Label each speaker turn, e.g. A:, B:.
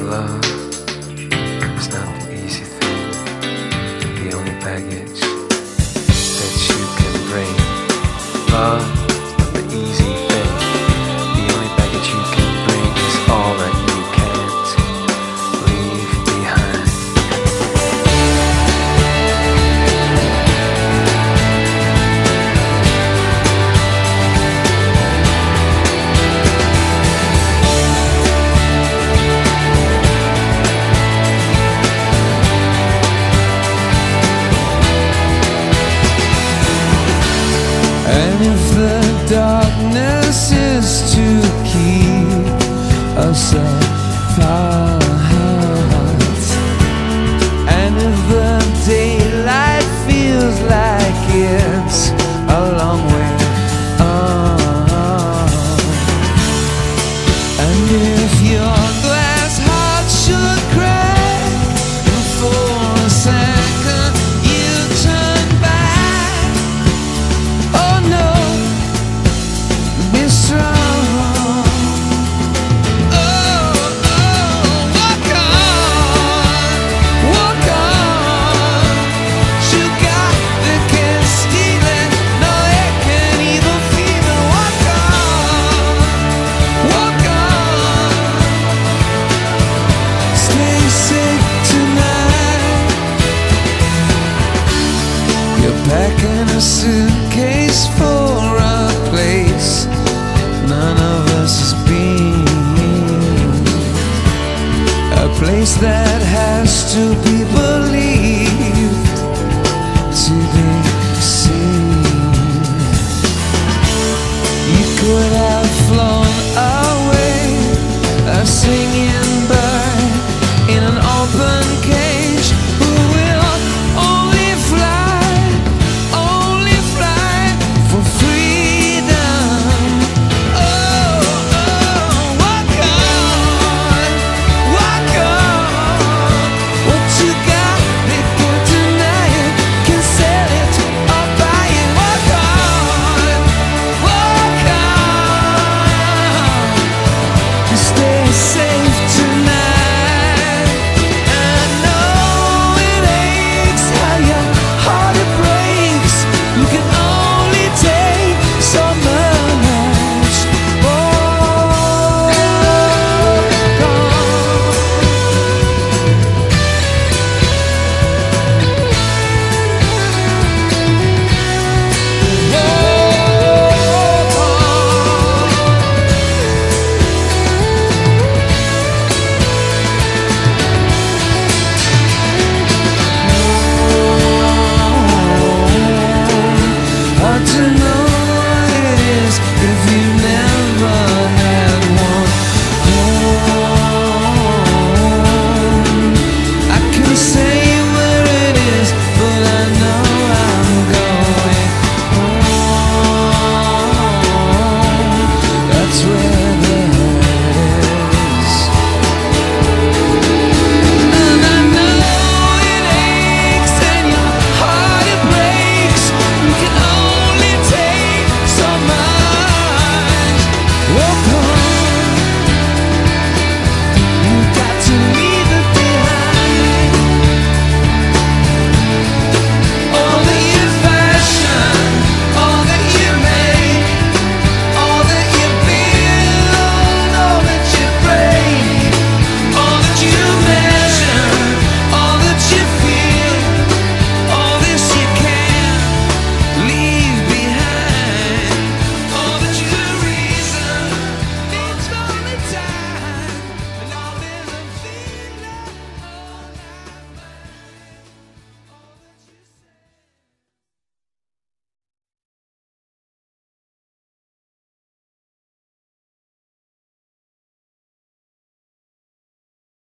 A: love.
B: so suitcase for a place none of us has been. A place that has to be believed. ter.